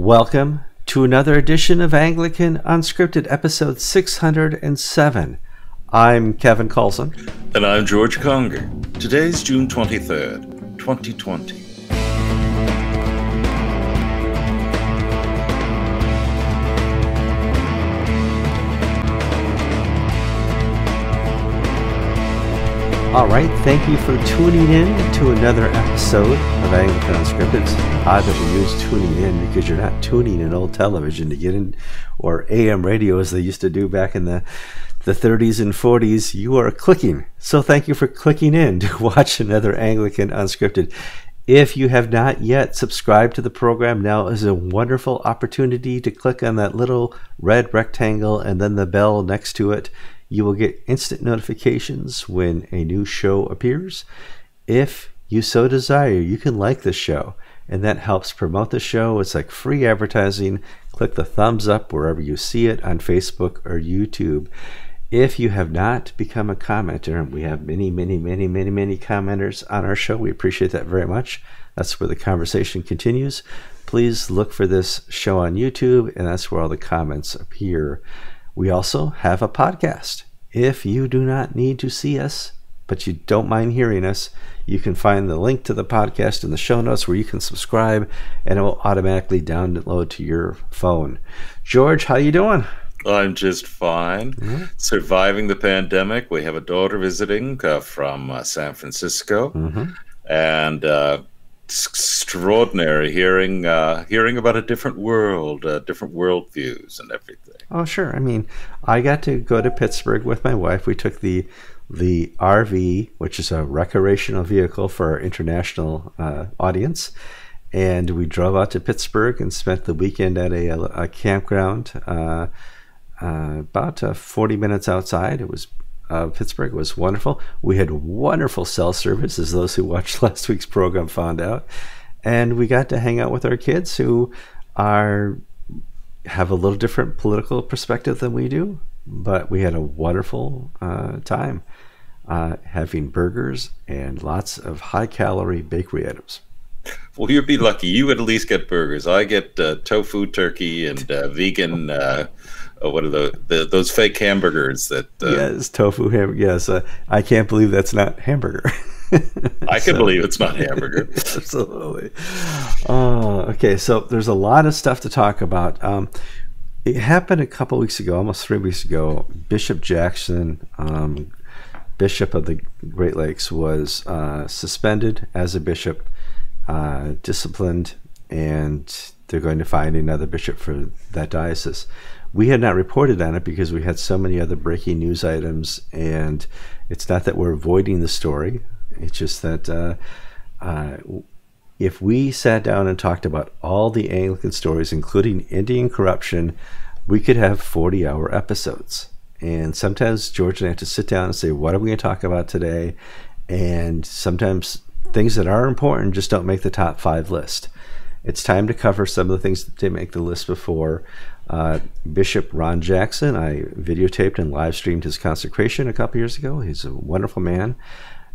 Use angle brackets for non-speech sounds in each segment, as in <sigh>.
Welcome to another edition of Anglican Unscripted, episode 607. I'm Kevin Kallsen. And I'm George Conger. Today's June 23rd, 2020. All right, thank you for tuning in to another episode of Anglican Unscripted. It's odd that we use tuning in because you're not tuning in old television to get in, or AM radio as they used to do back in the, the 30s and 40s. You are clicking. So thank you for clicking in to <laughs> watch another Anglican Unscripted. If you have not yet subscribed to the program, now is a wonderful opportunity to click on that little red rectangle and then the bell next to it you will get instant notifications when a new show appears. If you so desire, you can like the show, and that helps promote the show. It's like free advertising. Click the thumbs up wherever you see it on Facebook or YouTube. If you have not become a commenter, and we have many, many, many, many, many commenters on our show, we appreciate that very much. That's where the conversation continues. Please look for this show on YouTube, and that's where all the comments appear. We also have a podcast. If you do not need to see us, but you don't mind hearing us, you can find the link to the podcast in the show notes where you can subscribe and it will automatically download to your phone. George, how you doing? I'm just fine. Mm-hmm. Surviving the pandemic. We have a daughter visiting uh, from uh, San Francisco. Mm-hmm. And uh, extraordinary hearing uh, hearing about a different world, uh, different worldviews, and everything. Oh, sure. I mean, I got to go to Pittsburgh with my wife. We took the the RV, which is a recreational vehicle for our international uh, audience, and we drove out to Pittsburgh and spent the weekend at a, a campground. Uh, uh, about uh, 40 minutes outside. It was uh, Pittsburgh. It was wonderful. We had wonderful cell service, as those who watched <laughs> last week's program found out. And we got to hang out with our kids who are have a little different political perspective than we do, but we had a wonderful uh, time uh, having burgers and lots of high calorie bakery items. Well, you'd be lucky. You would at least get burgers. I get uh, tofu turkey and uh, vegan uh, uh, what are the, the, those fake hamburgers that? Uh, yes, tofu ham. Yes, uh, I can't believe that's not hamburger. <laughs> I can so, believe it's not hamburger. <laughs> absolutely. Uh, okay, so there's a lot of stuff to talk about. Um, it happened a couple weeks ago, almost three weeks ago. Bishop Jackson, um, Bishop of the Great Lakes, was uh, suspended as a bishop, uh, disciplined, and they're going to find another bishop for that diocese we had not reported on it because we had so many other breaking news items, and it's not that we're avoiding the story. It's just that uh, uh, if we sat down and talked about all the Anglican stories, including Indian corruption, we could have 40 hour episodes. And sometimes George and I have to sit down and say, What are we going to talk about today? And sometimes things that are important just don't make the top five list. It's time to cover some of the things that didn't make the list before. Uh, Bishop Ron Jackson, I videotaped and live streamed his consecration a couple years ago. He's a wonderful man.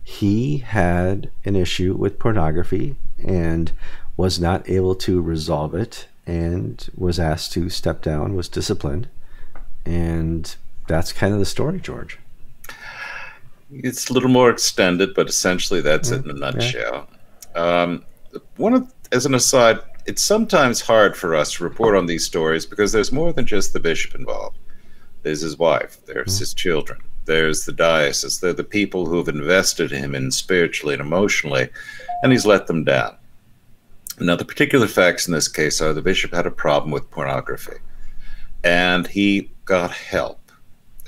He had an issue with pornography and was not able to resolve it and was asked to step down, was disciplined. And that's kind of the story, George. It's a little more extended, but essentially that's yeah, it in a nutshell. Yeah. Um, one of, as an aside, it's sometimes hard for us to report on these stories because there's more than just the bishop involved. There's his wife, there's mm-hmm. his children, there's the diocese, they're the people who have invested him in spiritually and emotionally, and he's let them down. Now, the particular facts in this case are the bishop had a problem with pornography, and he got help,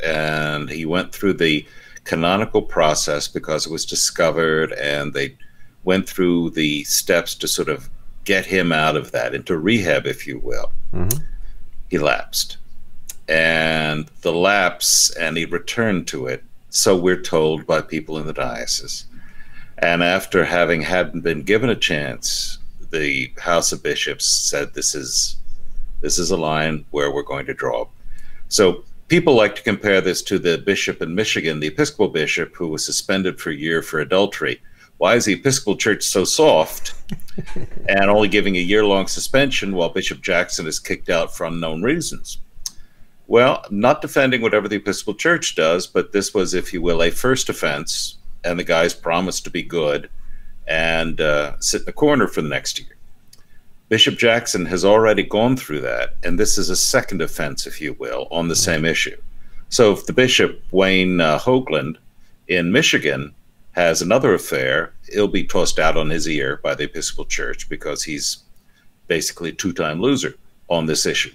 and he went through the canonical process because it was discovered, and they went through the steps to sort of get him out of that into rehab, if you will. Mm-hmm. He lapsed, and the lapse, and he returned to it. So we're told by people in the diocese. And after having hadn't been given a chance, the House of Bishops said this is this is a line where we're going to draw. So people like to compare this to the bishop in Michigan, the Episcopal bishop who was suspended for a year for adultery why is the Episcopal Church so soft? <laughs> and only giving a year long suspension while Bishop Jackson is kicked out for unknown reasons. Well, not defending whatever the Episcopal Church does, but this was, if you will, a first offense, and the guys promised to be good and uh, sit in the corner for the next year. Bishop Jackson has already gone through that, and this is a second offense, if you will, on the same issue. So if the bishop, Whayne uh, Hougland, in Michigan, has another affair, he'll be tossed out on his ear by the Episcopal Church because he's basically a two time loser on this issue.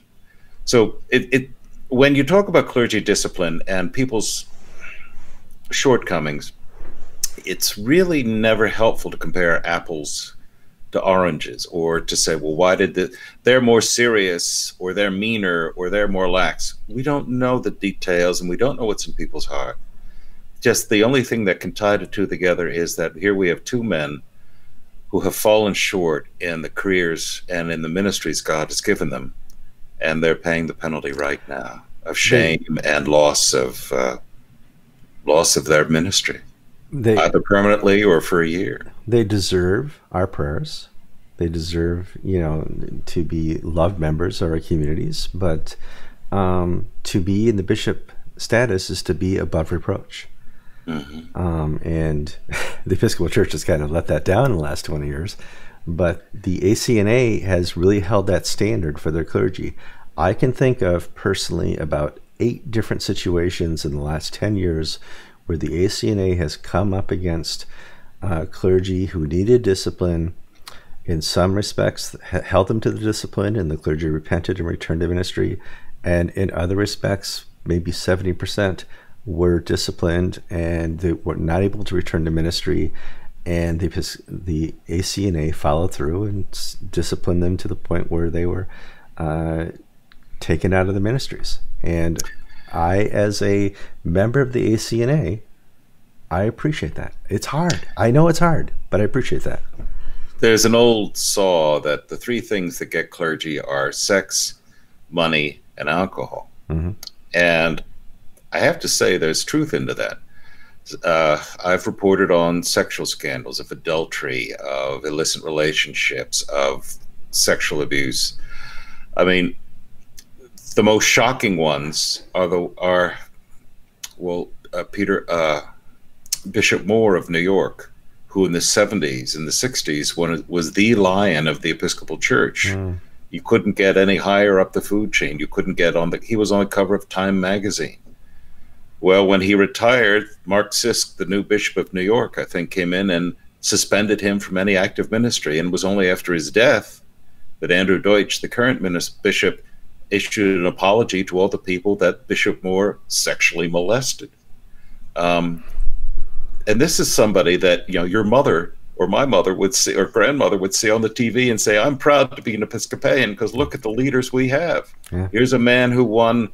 So it, it when you talk about clergy discipline and people's shortcomings, it's really never helpful to compare apples to oranges or to say, well, why did the, they're more serious or they're meaner or they're more lax. We don't know the details and we don't know what's in people's heart. Just the only thing that can tie the two together is that here we have two men who have fallen short in the careers and in the ministries God has given them and they're paying the penalty right now of shame they, and loss of uh, loss of their ministry, they, either permanently or for a year. They deserve our prayers. They deserve, you know, to be loved members of our communities. But um, to be in the bishop status is to be above reproach. Mm-hmm. Um, and <laughs> the Episcopal Church has kind of let that down in the last 20 years. But the ACNA has really held that standard for their clergy. I can think of personally about eight different situations in the last 10 years where the ACNA has come up against uh, clergy who needed discipline. In some respects, held them to the discipline, and the clergy repented and returned to ministry. And in other respects, maybe 70% were disciplined and they were not able to return to ministry and the the ACNA followed through and disciplined them to the point where they were uh, taken out of the ministries. And I, as a member of the ACNA, I appreciate that. It's hard. I know it's hard, but I appreciate that. There's an old saw that the three things that get clergy are sex, money, and alcohol. Mm-hmm. And I have to say, there's truth into that uh, I've reported on sexual scandals of adultery, of illicit relationships, of sexual abuse. I mean, the most shocking ones are the are well, uh, Peter uh, Bishop Moore of New York, who in the '70s and the '60s when was the lion of the Episcopal Church. Mm. You couldn't get any higher up the food chain. You couldn't get on the. He was on the cover of Time magazine well, when he retired, Mark Sisk, the new Bishop of New York, I think, came in and suspended him from any active ministry. And it was only after his death that Andrew Dietsche, the current bishop, issued an apology to all the people that Bishop Moore sexually molested. Um, and this is somebody that you know your mother or my mother would see or grandmother would see on the TV and say, "I'm proud to be an Episcopalian because look at the leaders we have." Yeah. Here's a man who won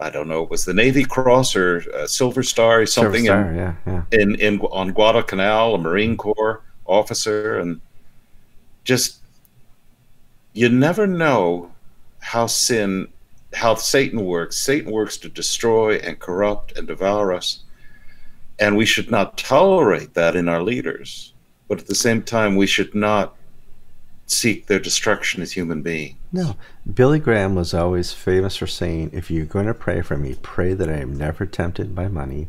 I don't know, it was the Navy Cross or uh, Silver Star or something Star, in, yeah, yeah. in in on Guadalcanal, a Marine Corps officer, and just you never know how sin, how Satan works. Satan works to destroy and corrupt and devour us, and we should not tolerate that in our leaders. But at the same time, we should not seek their destruction as human beings. No. Billy Graham was always famous for saying, if you're going to pray for me, pray that I am never tempted by money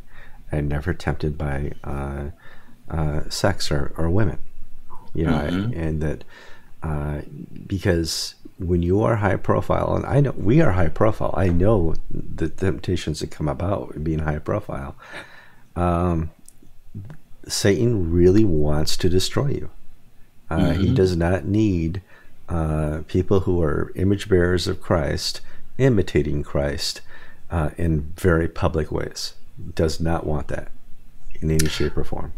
and never tempted by uh, uh, sex or, or women. You know, mm-hmm. and that uh, because when you are high profile, and I know we are high profile, I know the temptations that come about being high profile. Um, Satan really wants to destroy you. Uh, mm-hmm. He does not need uh, people who are image bearers of Christ imitating Christ uh, in very public ways. Does not want that in any shape or form.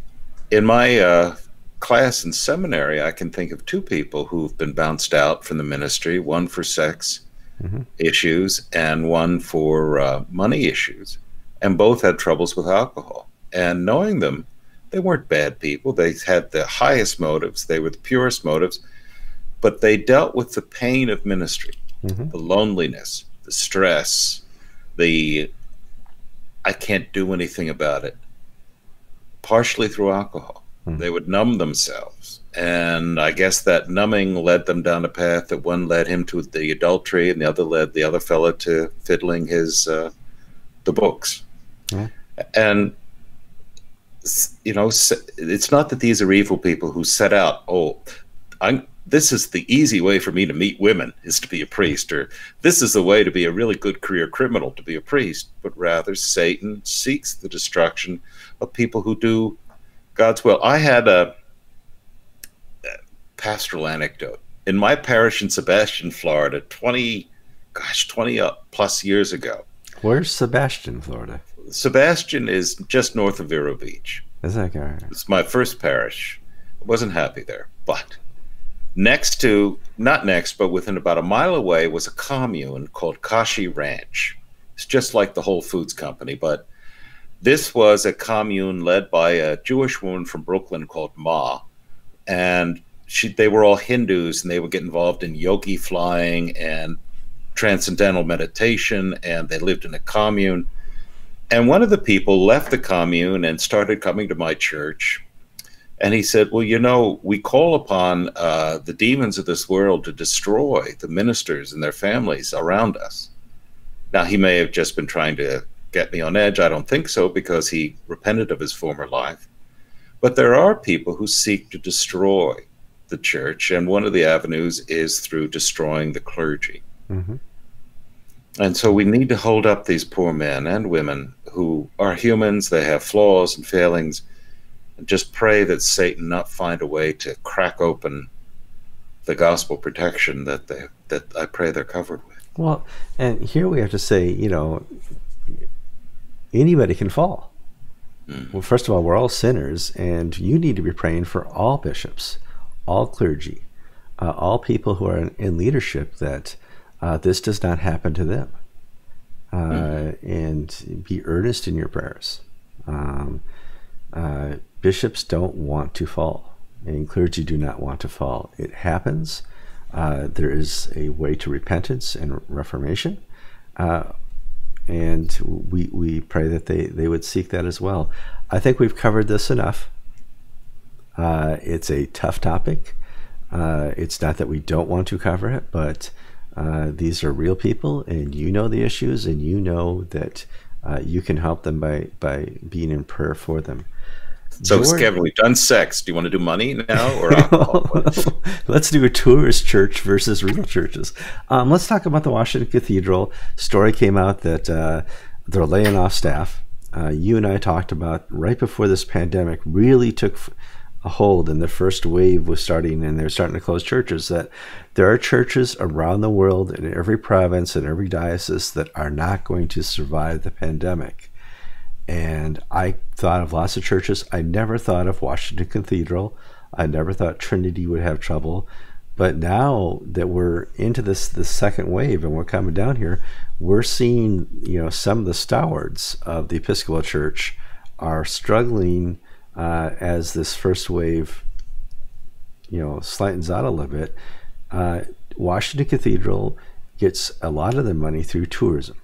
In my uh, class in seminary, I can think of two people who've been bounced out from the ministry one for sex mm-hmm. issues and one for uh, money issues. And both had troubles with alcohol. And knowing them, they weren't bad people. They had the highest motives, they were the purest motives, but they dealt with the pain of ministry, mm-hmm. the loneliness, the stress, the I can't do anything about it, partially through alcohol. Mm-hmm. They would numb themselves and I guess that numbing led them down a path that one led him to the adultery, and the other led the other fellow to fiddling his uh, the books. And you know, it's not that these are evil people who set out. Oh, I'm. This is the easy way for me to meet women is to be a priest, or this is the way to be a really good career criminal to be a priest. But rather, Satan seeks the destruction of people who do God's will. I had a pastoral anecdote. In my parish in Sebastian, Florida, 20, gosh, 20 uh, plus years ago. Where's Sebastian, Florida? Sebastian is just north of Vero Beach. Is that right? It's my first parish. I wasn't happy there, but next to, not next, but within about a mile away was a commune called Kashi Ranch. It's just like the Whole Foods Company, but this was a commune led by a Jewish woman from Brooklyn called Ma. And she, they were all Hindus and they would get involved in yogi flying and transcendental meditation. And they lived in a commune. And one of the people left the commune and started coming to my church. And he said, Well, you know, we call upon uh, the demons of this world to destroy the ministers and their families around us. Now, he may have just been trying to get me on edge. I don't think so because he repented of his former life. But there are people who seek to destroy the church, and one of the avenues is through destroying the clergy. Mm-hmm. And so we need to hold up these poor men and women who are humans, they have flaws and failings, and just pray that Satan not find a way to crack open the gospel protection that they that I pray they're covered with. Well, and here we have to say, you know, anybody can fall. Mm. Well, first of all, we're all sinners, and you need to be praying for all bishops all clergy, uh, all people who are in, in leadership, that uh, this does not happen to them. Uh, mm. And be earnest in your prayers. Um, uh, bishops don't want to fall, and clergy do not want to fall. It happens. Uh, there is a way to repentance and reformation. Uh, and we, we pray that they, they would seek that as well. I think we've covered this enough. Uh, it's a tough topic. Uh, it's not that we don't want to cover it, but uh, these are real people, and you know the issues, and you know that uh, you can help them by by being in prayer for them. So, George, Kevin, we've done sex. Do you want to do money now or alcohol? <laughs> let's do a tourist church versus real churches. Um, let's talk about the Washington Cathedral. Story came out that uh, they're laying off staff. Uh, you and I talked about right before this pandemic really took a hold and the first wave was starting and they're starting to close churches that there are churches around the world in every province and every diocese that are not going to survive the pandemic. And i thought of lots of churches. I never thought of washington cathedral. I never thought trinity would have trouble. But now that we're into this the second wave and we're coming down here we're seeing you know some of the stalwarts of the episcopal church are struggling uh, as this first wave, you know, slightens out a little bit, uh, Washington Cathedral gets a lot of their money through tourism,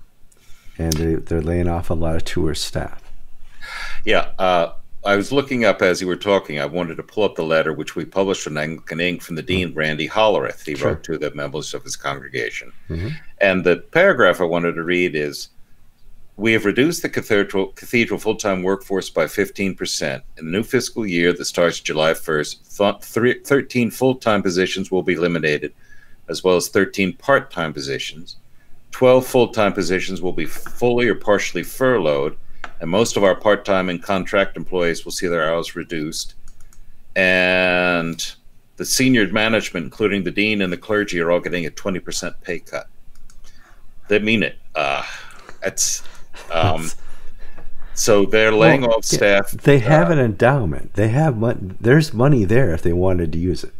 and they, they're laying off a lot of tourist staff. Yeah, uh, I was looking up as you were talking. I wanted to pull up the letter which we published in Anglican Ink from the Dean mm-hmm. Randy Hollerith. He sure. wrote to the members of his congregation, mm-hmm. and the paragraph I wanted to read is we have reduced the cathedral, cathedral full time workforce by 15%. In the new fiscal year that starts July 1st, th- 13 full time positions will be eliminated, as well as 13 part time positions. 12 full time positions will be fully or partially furloughed, and most of our part time and contract employees will see their hours reduced. And the senior management, including the dean and the clergy, are all getting a 20% pay cut. They mean it. Uh, that's um, so they're laying well, off staff. They have uh, an endowment. They have money. There's money there if they wanted to use it.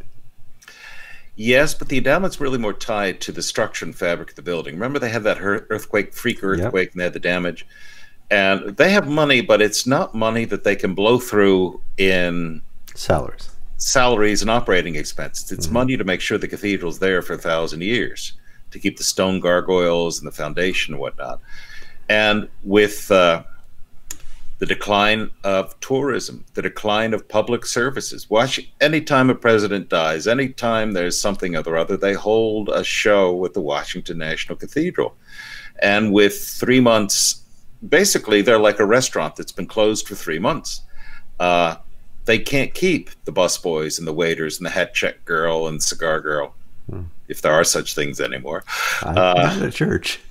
Yes, but the endowment's really more tied to the structure and fabric of the building. Remember, they had that earthquake, freak earthquake, yep. and they had the damage. And they have money, but it's not money that they can blow through in salaries, salaries and operating expenses. It's mm-hmm. money to make sure the cathedral's there for a thousand years to keep the stone gargoyles and the foundation and whatnot. And with uh, the decline of tourism, the decline of public services. Watch anytime a president dies, anytime there's something or other, they hold a show at the Washington National Cathedral. And with three months, basically, they're like a restaurant that's been closed for three months. Uh, they can't keep the busboys and the waiters and the hat check girl and cigar girl, hmm. if there are such things anymore. Uh, at a church.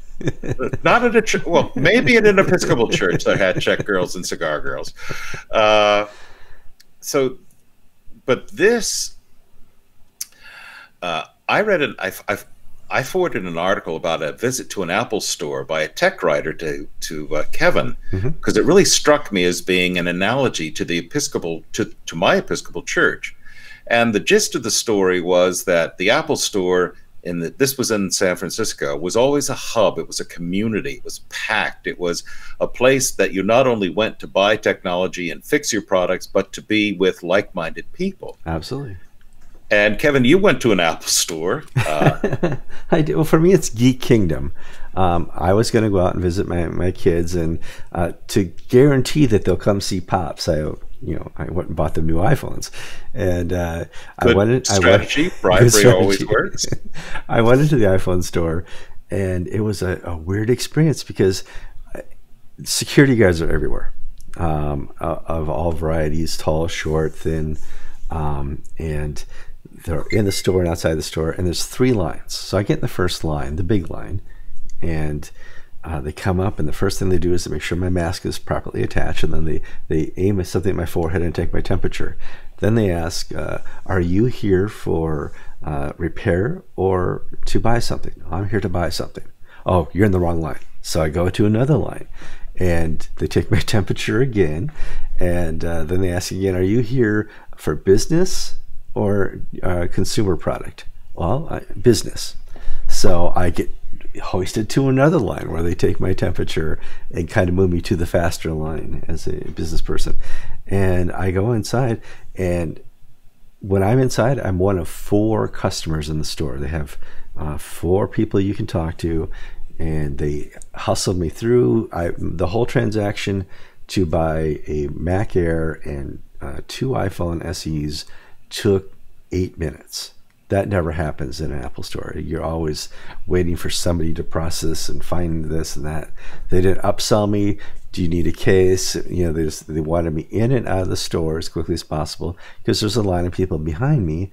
Not at a church. Well, maybe in an Episcopal church, that had check girls and cigar girls. Uh, so, but this, uh, I read it. I, I, I, forwarded an article about a visit to an Apple store by a tech writer to to uh, Kevin because mm-hmm. it really struck me as being an analogy to the Episcopal to to my Episcopal church. And the gist of the story was that the Apple store in the, this was in San Francisco, was always a hub. It was a community. It was packed. It was a place that you not only went to buy technology and fix your products, but to be with like-minded people. Absolutely. And Kevin, you went to an Apple store. Uh, <laughs> I did. Well, for me, it's Geek Kingdom. Um, I was going to go out and visit my, my kids, and uh, to guarantee that they'll come see Pops, I you know, I went and bought them new iPhones, and uh, I went. Strategy, I <laughs> went, bribery strategy. always works. <laughs> I went into the iPhone store, and it was a, a weird experience because uh, security guards are everywhere, um, uh, of all varieties, tall, short, thin, um, and they're in the store and outside the store. And there's three lines. So I get in the first line, the big line, and uh, they come up and the first thing they do is to make sure my mask is properly attached and then they, they aim at something at my forehead and take my temperature. Then they ask uh, are you here for uh, repair or to buy something? I'm here to buy something. Oh you're in the wrong line. So i go to another line and they take my <laughs> temperature again and uh, then they ask again are you here for business or uh, consumer product? Well business. So i get hoisted to another line where they take my temperature and kind of move me to the faster line as a business person. And I go inside, and when I'm inside, I'm one of four customers in the store. They have uh, four people you can talk to, and they hustled me through I, the whole transaction to buy a Mac Air and uh, two iPhone SEs took eight minutes that never happens in an Apple store. You're always waiting for somebody to process and find this and that. They didn't upsell me. Do you need a case? You know, they just they wanted me in and out of the store as quickly as possible because there's a line of people behind me.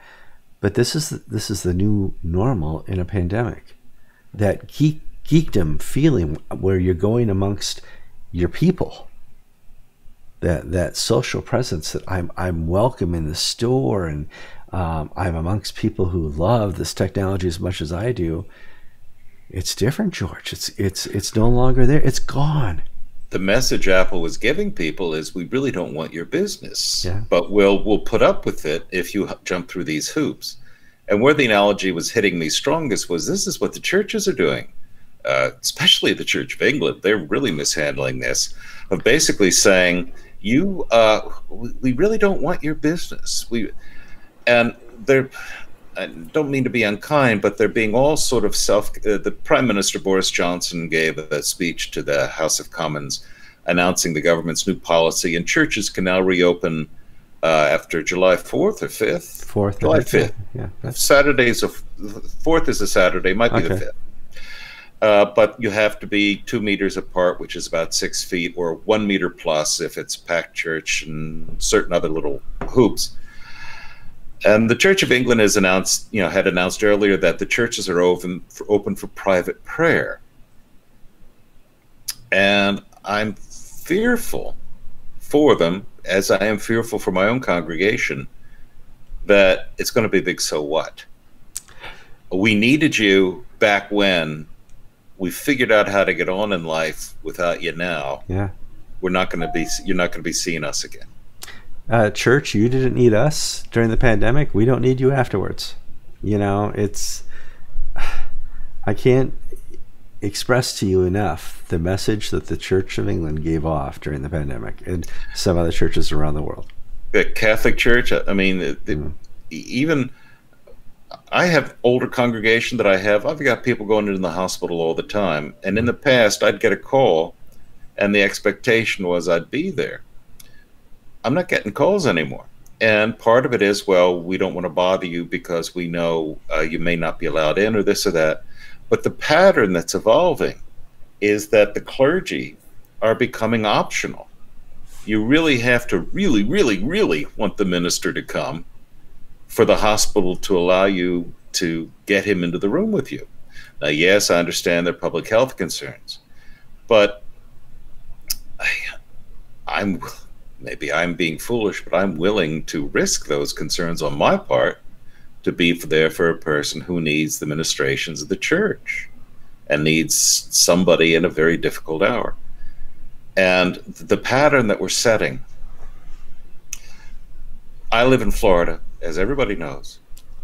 But this is this is the new normal in a pandemic. That geek geekdom feeling where you're going amongst your people that that social presence that I'm I'm welcome in the store and um, I'm amongst people who love this technology as much as I do. It's different, George. It's it's it's no longer there. It's gone. The message Apple was giving people is, we really don't want your business, yeah. but we'll we'll put up with it if you jump through these hoops. And where the analogy was hitting me strongest was, this is what the churches are doing, uh, especially the Church of England. They're really mishandling this, of basically saying, you uh, we really don't want your business. We and they're I don't mean to be unkind, but they're being all sort of self. Uh, the Prime Minister Boris Johnson gave a speech to the House of Commons announcing the government's new policy, and churches can now reopen uh, after July 4th or 5th? 4th. July 5th. Yeah. Saturday's a 4th is a Saturday, might be okay. the 5th. Uh, but you have to be two meters apart, which is about six feet, or one meter plus if it's packed church and certain other little hoops. And the Church of England has announced, you know, had announced earlier that the churches are open for, open for private prayer. And I'm fearful for them, as I am fearful for my own congregation, that it's going to be big so what. We needed you back when we figured out how to get on in life without you now. Yeah. We're not going to be, you're not going to be seeing us again uh, church, you didn't need us during the pandemic. We don't need you afterwards. You know, it's, I can't express to you enough the message that the Church of England gave off during the pandemic and some other churches around the world. The Catholic Church, I mean, mm. even I have older congregation that I have. I've got people going into the hospital all the time. And in the past, I'd get a call and the expectation was I'd be there. I'm not getting calls anymore. And part of it is, well, we don't want to bother you because we know uh, you may not be allowed in or this or that. But the pattern that's evolving is that the clergy are becoming optional. You really have to really, really, really want the minister to come for the hospital to allow you to get him into the room with you. Now, yes, I understand their public health concerns, but I, I'm maybe I'm being foolish, but I'm willing to risk those concerns on my part to be there for a person who needs the ministrations of the church and needs somebody in a very difficult hour. And the pattern that we're setting, I live in Florida, as everybody knows,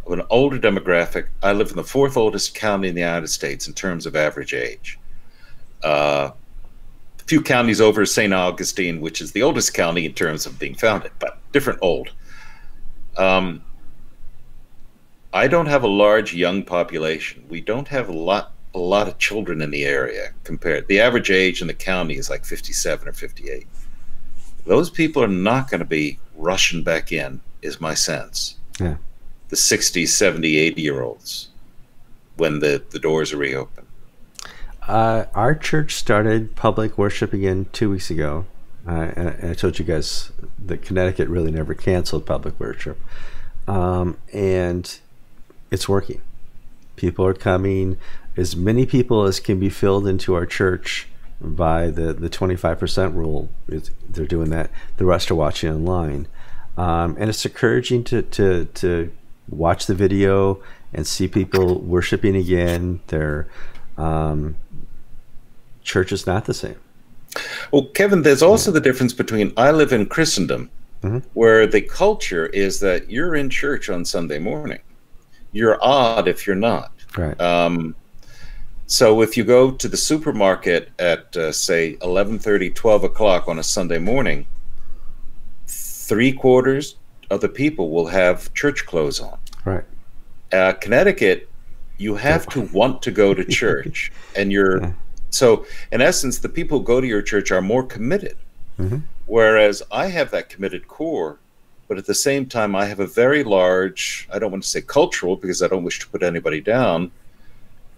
of an older demographic. I live in the fourth oldest county in the United States in terms of average age. Uh, few counties over St. Augustine, which is the oldest county in terms of being founded, but different old. Um, I don't have a large young population. We don't have a lot a lot of children in the area compared. The average age in the county is like 57 or 58. Those people are not going to be rushing back in, is my sense. Yeah. The 60, 70, 80 year olds when the, the doors are reopened. Uh, our church started public worship again two weeks ago. Uh, and, and, I told you guys that Connecticut really never canceled public worship. Um, and it's working. People are coming as many people as can be filled into our church by the, the 25% rule. they're doing that. The rest are watching online. Um, and it's encouraging to, to, to watch the video and see people worshiping again. Their um, church is not the same. Well, Kevin, there's also the difference between I live in Christendom, mm-hmm. where the culture is that you're in church on Sunday morning. You're odd if you're not. Right. Um, so if you go to the supermarket at uh, say 11:30, 12 o'clock on a Sunday morning, three quarters of the people will have church clothes on. Right. Uh, Connecticut, you have to want to go to <laughs> church, and you're yeah. So in essence, the people who go to your church are more committed. Mm-hmm. Whereas I have that committed core, but at the same time, I have a very large. I don't want to say cultural because I don't wish to put anybody down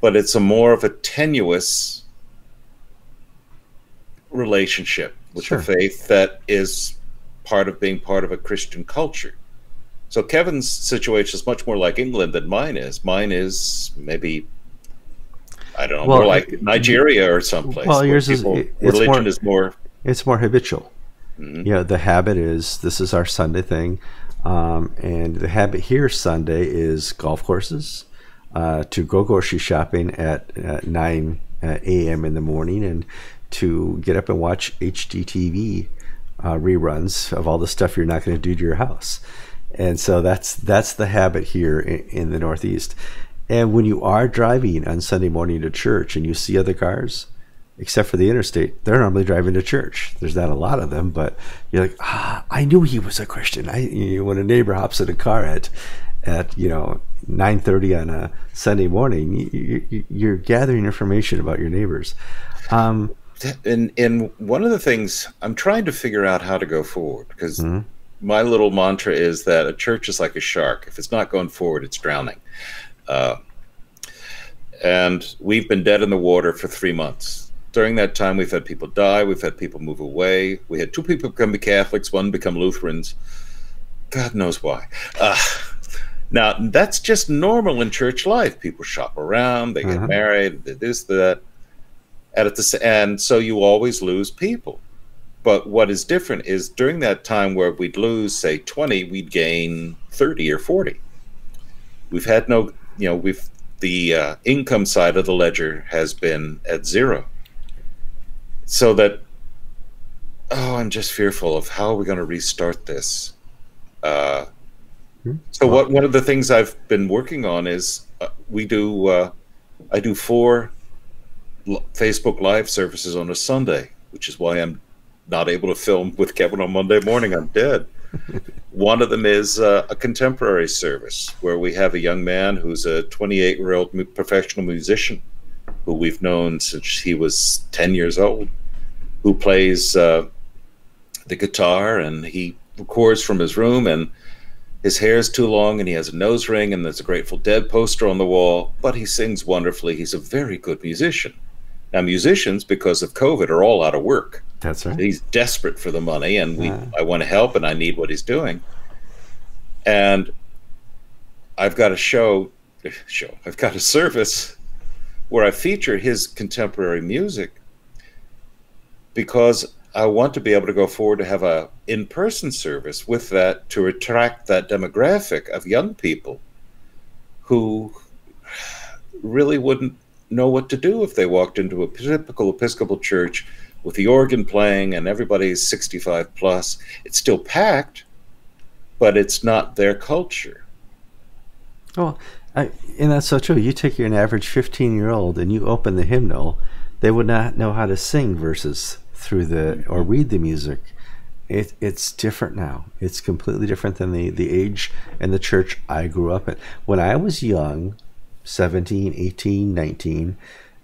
but it's a more of a tenuous relationship with sure. the faith that is part of being part of a Christian culture. So Kevin's situation is much more like England than mine is. Mine is maybe I don't know, well, more like Nigeria or someplace. Well, yours people, is religion more, is more. It's more habitual. Mm-hmm. You know, the habit is this is our Sunday thing, um, and the habit here Sunday is golf courses, uh, to go grocery shopping at, 9 uh, a.m. in the morning and to get up and watch HGTV uh, reruns of all the stuff you're not going to do to your house. And so that's that's the habit here in, in, the Northeast. And when you are driving on Sunday morning to church and you see other cars, except for the interstate, they're normally driving to church. There's not a lot of them, but you're like, ah, I knew he was a Christian. I you know, when a neighbor hops in a car at at you know 9:30 on a Sunday morning, you, are gathering information about your neighbors. Um, and and one of the things I'm trying to figure out how to go forward because mm-hmm. my little mantra is that a church is like a shark. If it's not going forward, it's drowning. Uh, and we've been dead in the water for three months. During that time, we've had people die. We've had people move away. We had two people become Catholics, one become Lutherans. God knows why. Uh, now that's just normal in church life. People shop around, they get uh-huh. married, they this, that, and at the and so you always lose people. But what is different is during that time where we'd lose, say, twenty, we'd gain thirty or forty. We've had no, you know, we've the uh, income side of the ledger has been at zero. So that, oh, I'm just fearful of how are we going to restart this. Uh, so what one of the things I've been working on is uh, we do uh, I do four l- Facebook Live services on a Sunday, which is why I'm not able to film with Kevin on Monday morning. I'm dead. One of them is uh, a contemporary service where we have a young man who's a 28 year old professional musician who we've known since he was 10 years old, who plays uh, the guitar and he records from his room and his hair is too long and he has a nose ring and there's a Grateful Dead poster on the wall, but he sings wonderfully. He's a very good musician. Now, musicians, because of COVID, are all out of work. That's right. He's desperate for the money, and we, I want to help, and I need what he's doing. And I've got a show, show. I've got a service where I feature his contemporary music because I want to be able to go forward to have a in-person service with that to attract that demographic of young people who really wouldn't know what to do if they walked into a typical Episcopal church with the organ playing and everybody's 65 plus. It's still packed, but it's not their culture. Oh, I, and that's so true. You take your an average 15 year old and you open the hymnal, they would not know how to sing verses through the or read the music. It, it's different now. It's completely different than the, the age and the church I grew up in. When I was young, 17, 18, 19,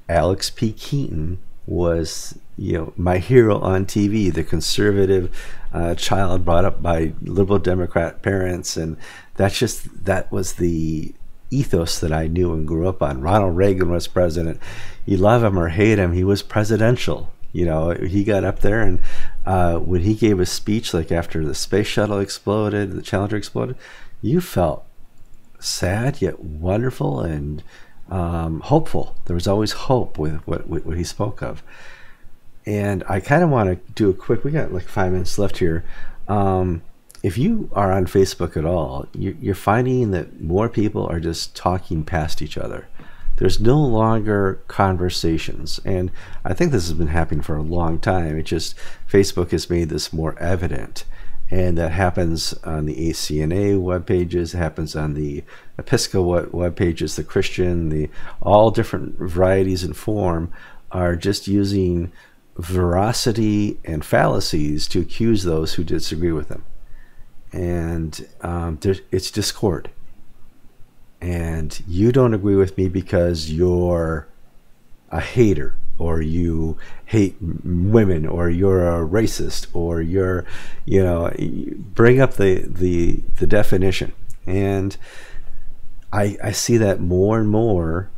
Alex P. Keaton was you know my hero on TV, the conservative uh, child brought up by liberal Democrat parents, and that's just that was the ethos that I knew and grew up on. Ronald Reagan was president. You love him or hate him, he was presidential. You know, he got up there and uh, when he gave a speech, like after the space shuttle exploded, the Challenger exploded, you felt sad yet wonderful and um, hopeful. There was always hope with what, what he spoke of. And I kind of want to do a quick, we got like five minutes left here. Um, if you are on Facebook at all, you're finding that more people are just talking past each other. There's no longer conversations. And I think this has been happening for a long time. It just, Facebook has made this more evident. And that happens on the ACNA web pages, happens on the Episcopal web pages, the Christian, the all different varieties and form are just using veracity and fallacies to accuse those who disagree with them. And um, it's discord and you don't agree with me because you're a hater or you hate women or you're a racist or you're you know bring up the the the definition. And i i see that more and more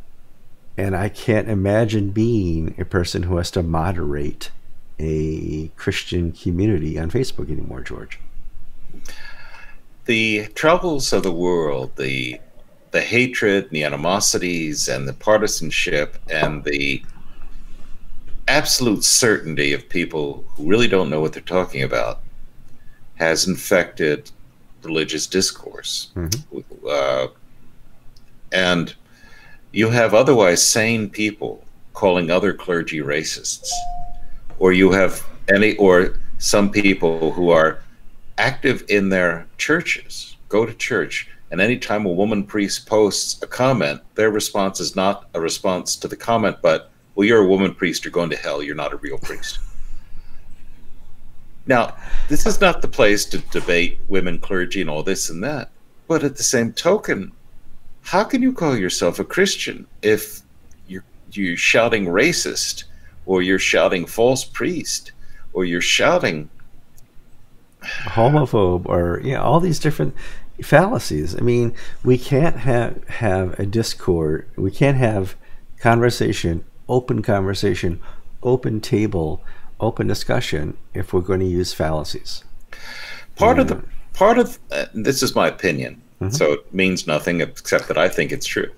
and i can't imagine being a person who has to moderate a christian community on facebook anymore george. The troubles of the world the the hatred and the animosities and the partisanship and the absolute certainty of people who really don't know what they're talking about has infected religious discourse. Mm-hmm. Uh, and you have otherwise sane people calling other clergy racists, or you have any, or some people who are active in their churches, go to church, and anytime a woman priest posts a comment, their response is not a response to the comment, but, well, you're a woman priest, you're going to hell, you're not a real priest. Now, this is not the place to debate women clergy and all this and that. But at the same token, how can you call yourself a Christian if you're, you're shouting racist or you're shouting false priest or you're shouting homophobe or yeah, all these different fallacies. I mean, we can't have have a discord. We can't have conversation, open conversation, open table, open discussion if we're going to use fallacies. Part of the part of uh, this is my opinion, mm-hmm. so it means nothing except that I think it's true.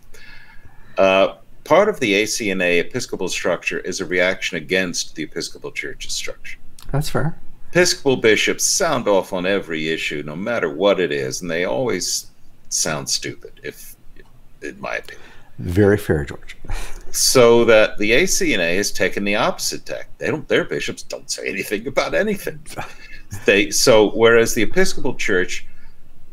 Uh, part of the ACNA Episcopal structure is a reaction against the Episcopal Church's structure. That's fair. Episcopal bishops sound off on every issue, no matter what it is, and they always sound stupid, if in my opinion. Very fair, George. so that the ACNA has taken the opposite tack. They don't. Their bishops don't say anything about anything. they so whereas the Episcopal Church,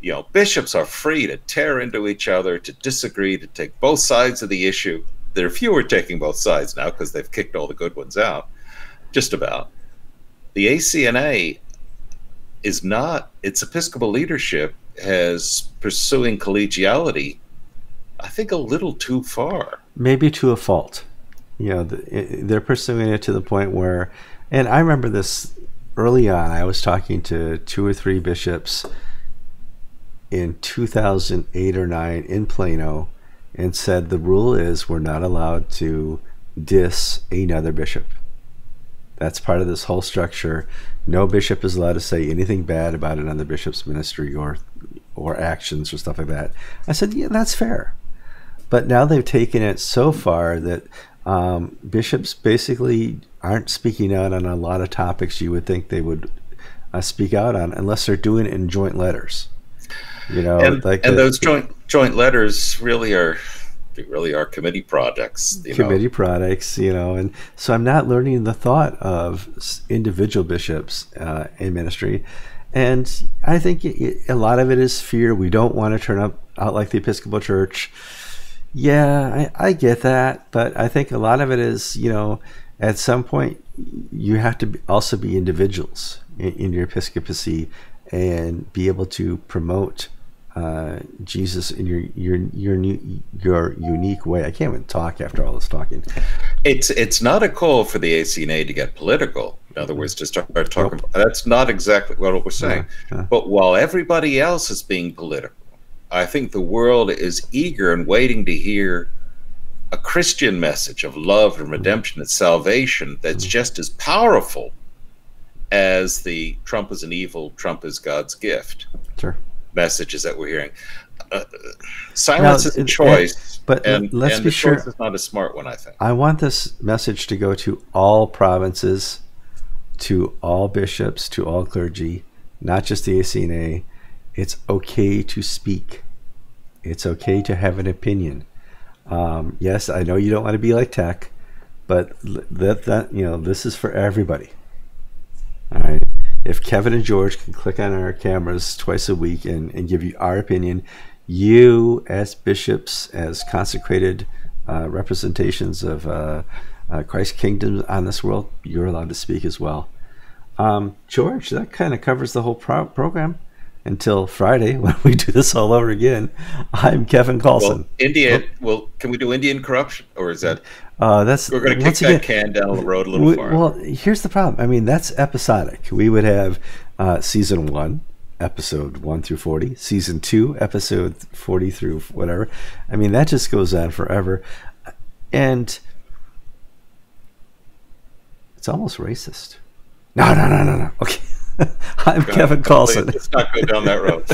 you know, bishops are free to tear into each other, to disagree, to take both sides of the issue. There are fewer taking both sides now because they've kicked all the good ones out, just about the ACNA is not its Episcopal leadership has pursuing collegiality, I think, a little too far. Maybe to a fault. You know, they're pursuing it to the point where And I remember this early on. I was talking to two or three bishops in 2008 or 9 in Plano and said the rule is we're not allowed to diss another bishop. That's part of this whole structure. No bishop is allowed to say anything bad about another bishop's ministry or or actions or stuff like that. I said, yeah, that's fair. But now they've taken it so far that um, bishops basically aren't speaking out on a lot of topics you would think they would uh, speak out on unless they're doing it in joint letters. You know, and, like and the, those joint joint letters really are really are committee projects. committee know. products, you know, and so I'm not learning the thought of individual bishops uh, in ministry, and I think it, a lot of it is fear. We don't want to turn up out like the Episcopal Church. Yeah, I, I get that, but I think a lot of it is, you know, at some point you have to also be individuals in, in your episcopacy and be able to promote uh, Jesus in your your your new, your unique way. I can't even talk after all this talking. It's it's not a call for the ACNA to get political. In other words, to start talking. Nope. That's not exactly what we're saying. Yeah, yeah. But while everybody else is being political, I think the world is eager and waiting to hear a Christian message of love and redemption and salvation that's just as powerful as the Trump is an evil, Trump is God's gift. Sure messages that we're hearing. Uh, silence now, is a choice, but and, let's and be sure it's not a smart one. I think. I want this message to go to all provinces, to all bishops, to all clergy, not just the ACNA. It's okay to speak. It's okay to have an opinion. Um, yes, I know you don't want to be like TEC, but that that you know this is for everybody. All right if Kevin and George can click on our cameras twice a week and, and give you our opinion, you as bishops, as consecrated uh, representations of uh, uh, Christ's kingdom on this world, you're allowed to speak as well. Um, George, that kind of covers the whole pro- program until Friday <laughs> when we do this all over again. I'm Kevin Kallsen. Well, Indian. Oh. Well, can we do Indian corruption, or is that? Uh, that's we're going to kick that can down the road a little we, far. Well, here's the problem. I mean, that's episodic. We would have uh, season one, episode one through forty, season two, episode forty through whatever. I mean, that just goes on forever, and it's almost racist. No, no, no, no, no. Okay. <laughs> I'm God, Kevin Kallsen. Let's not go down that road.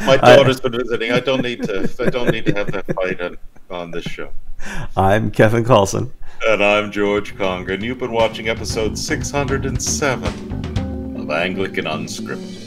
<laughs> My daughter's been visiting. I don't need to. I don't need to have that fight on, on this show. I'm Kevin Kallsen. And I'm George Conger, and you've been watching episode 607 of Anglican Unscripted.